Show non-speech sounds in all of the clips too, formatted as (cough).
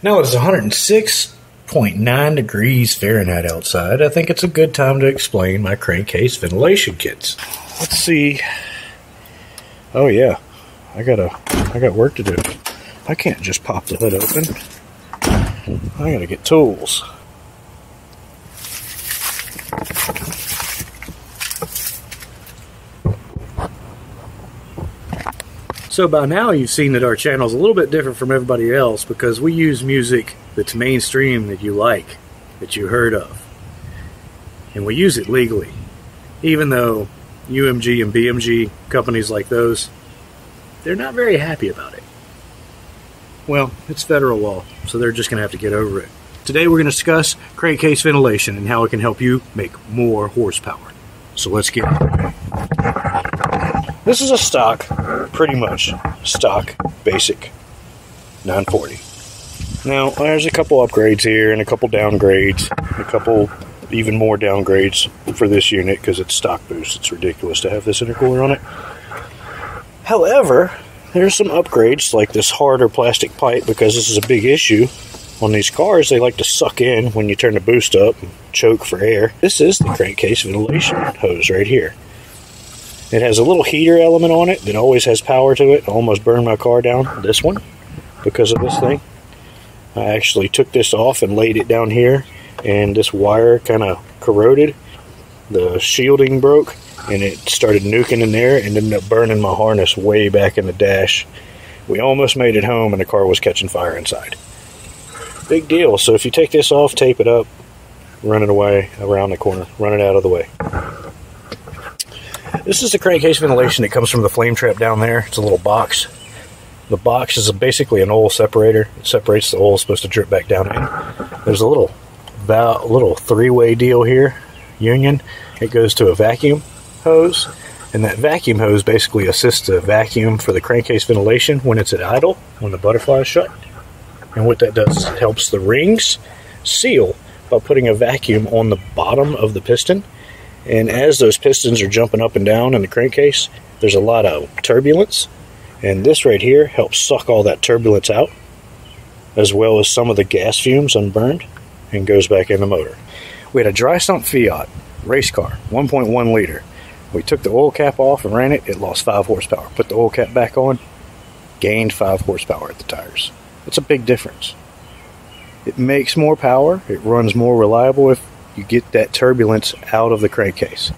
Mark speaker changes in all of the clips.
Speaker 1: Now it's 106.9 degrees Fahrenheit outside. I think it's a good time to explain my crankcase ventilation kits. Let's see. Oh yeah, I gotta, I got work to do. I can't just pop the hood open. I gotta get tools. So by now you've seen that our channel is a little bit different from everybody else because we use music that's mainstream that you like, that you heard of. And we use it legally. Even though UMG and BMG companies like those, they're not very happy about it. Well, it's federal law, so they're just going to have to get over it. Today we're going to discuss crankcase ventilation and how it can help you make more horsepower. So let's get it. This is a stock, pretty much stock, basic 940. Now, there's a couple upgrades here and a couple downgrades, a couple even more downgrades for this unit because it's stock boost. It's ridiculous to have this intercooler on it. However, there's some upgrades like this harder plastic pipe because this is a big issue on these cars. They like to suck in when you turn the boost up and choke for air. This is the crankcase ventilation hose right here. It has a little heater element on it that always has power to it. I almost burned my car down, this one, because of this thing. I actually took this off and laid it down here, and this wire kind of corroded. The shielding broke, and it started nuking in there and ended up burning my harness way back in the dash. We almost made it home, and the car was catching fire inside. Big deal. So if you take this off, tape it up, run it away around the corner, run it out of the way. This is the crankcase ventilation that comes from the flame trap down there. It's a little box. The box is basically an oil separator. It separates the oil supposed to drip back down in. There's a little little three-way deal here, union. It goes to a vacuum hose, and that vacuum hose basically assists the vacuum for the crankcase ventilation when it's at idle, when the butterfly is shut. And what that does is it helps the rings seal by putting a vacuum on the bottom of the piston and as those pistons are jumping up and down in the crankcase, there's a lot of turbulence. And this right here helps suck all that turbulence out, as well as some of the gas fumes unburned, and goes back in the motor. We had a dry sump Fiat race car, 1.1 liter. We took the oil cap off and ran it, it lost 5 horsepower. Put the oil cap back on, gained 5 horsepower at the tires. It's a big difference. It makes more power, it runs more reliable if you get that turbulence out of the crankcase.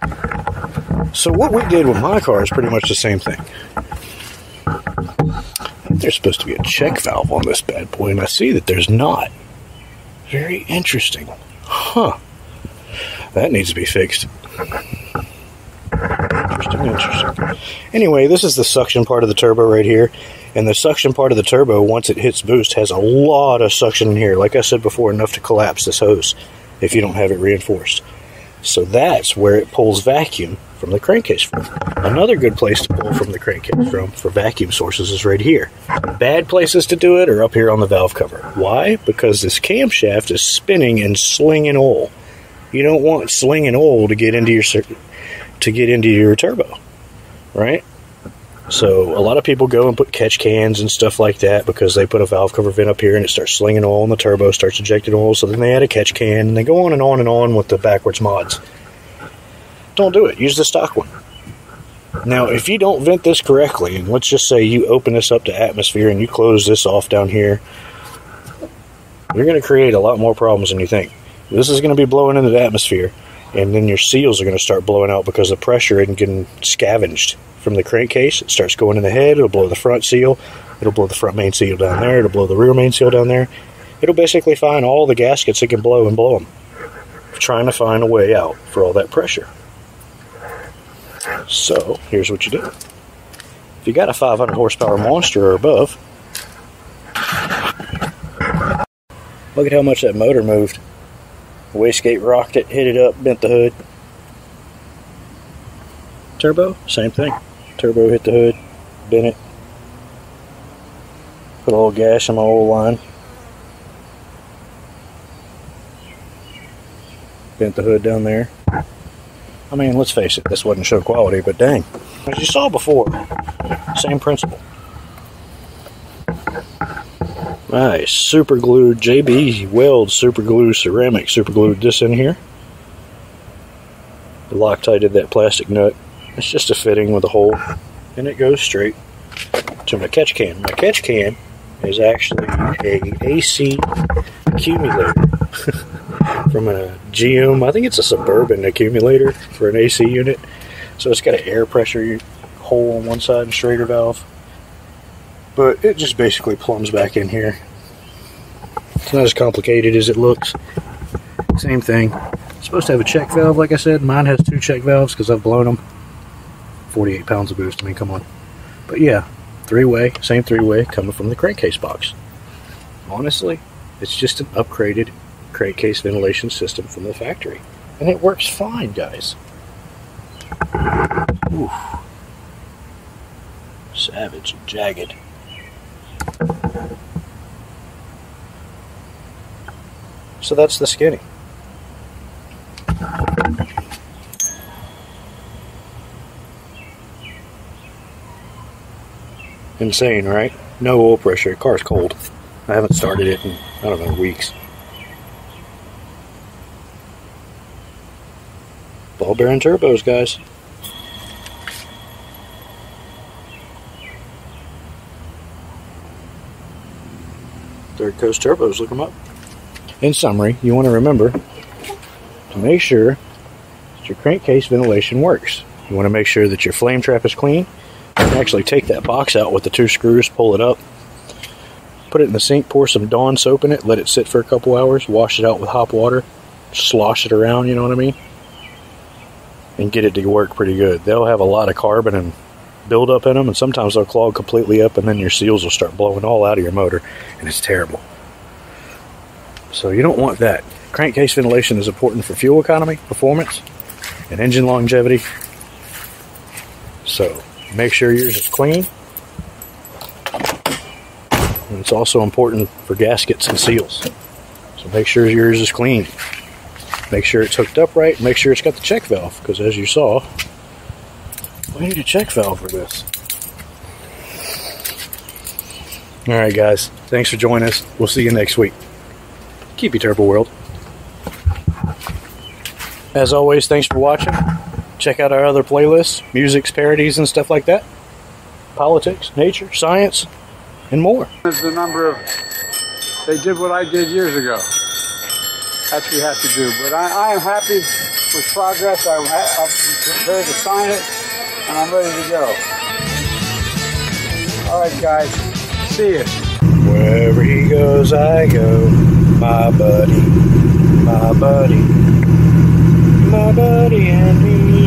Speaker 1: So what we did with my car is pretty much the same thing. There's supposed to be a check valve on this bad boy, and I see that there's not. Very interesting. Huh. That needs to be fixed. Interesting, interesting. Anyway, this is the suction part of the turbo right here. And the suction part of the turbo, once it hits boost, has a lot of suction in here. Like I said before, enough to collapse this hose if you don't have it reinforced. So that's where it pulls vacuum from the crankcase from. Another good place to pull from the crankcase from for vacuum sources is right here. Bad places to do it are up here on the valve cover. Why? Because this camshaft is spinning and slinging oil. You don't want slinging oil to get into your to get into your turbo, right? So a lot of people go and put catch cans and stuff like that because they put a valve cover vent up here and it starts slinging oil and the turbo starts ejecting oil. So then they add a catch can and they go on and on and on with the backwards mods. Don't do it. Use the stock one. Now, if you don't vent this correctly, and let's just say you open this up to atmosphere and you close this off down here, you're going to create a lot more problems than you think. This is going to be blowing into the atmosphere, and then your seals are going to start blowing out because the pressure isn't getting scavenged from the crankcase. It starts going in the head. It'll blow the front seal. It'll blow the front main seal down there. It'll blow the rear main seal down there. It'll basically find all the gaskets it can blow and blow them. Trying to find a way out for all that pressure. So, here's what you do. If you got a 500 horsepower monster or above, look at how much that motor moved. Wastegate rocked it, hit it up, bent the hood. Turbo, same thing. Turbo hit the hood, bent it. Put a little gash in my oil line. Bent the hood down there. I mean, let's face it, this wasn't show quality, but dang. As you saw before, same principle. I super glued JB Weld super glue ceramic super glued this in here. Loctited that plastic nut. It's just a fitting with a hole, and it goes straight to my catch can. My catch can is actually a AC accumulator (laughs) from a GM. I think it's a suburban accumulator for an AC unit. So it's got an air pressure hole on one side and Schrader valve. But it just basically plumbs back in here. It's not as complicated as it looks. Same thing. It's supposed to have a check valve, like I said. Mine has two check valves because I've blown them. 48 pounds of boost. I mean, come on. But yeah, three-way, same three-way, coming from the crankcase box. Honestly, it's just an upgraded crankcase ventilation system from the factory. And it works fine, guys. Oof. Savage and jagged. So that's the skinny. Insane, right? No oil pressure. Car's cold. I haven't started it in, I don't know, weeks. Ball bearing turbos, guys. Third Coast turbos, look them up. In summary, you want to remember to make sure that your crankcase ventilation works. You want to make sure that your flame trap is clean. You can actually take that box out with the two screws, pull it up, put it in the sink, pour some Dawn soap in it, let it sit for a couple hours, wash it out with hot water, slosh it around, you know what I mean? And get it to work pretty good. They'll have a lot of carbon and buildup in them, and sometimes they'll clog completely up, and then your seals will start blowing all out of your motor, and it's terrible. So you don't want that. Crankcase ventilation is important for fuel economy, performance, and engine longevity. So make sure yours is clean. And it's also important for gaskets and seals. So make sure yours is clean. Make sure it's hooked up right. Make sure it's got the check valve, because as you saw, we need a check valve for this. All right, guys. Thanks for joining us. We'll see you next week. Keep your turbo world. As always, thanks for watching. Check out our other playlists, musics, parodies, and stuff like that. Politics, nature, science, and more.
Speaker 2: Is the number of they did what I did years ago. That's what you have to do. But I, I am happy with progress. I'm, I'm prepared to sign it, and I'm ready to go. All right, guys. See you.
Speaker 1: Wherever he goes, I go. My buddy, my buddy, my buddy and me.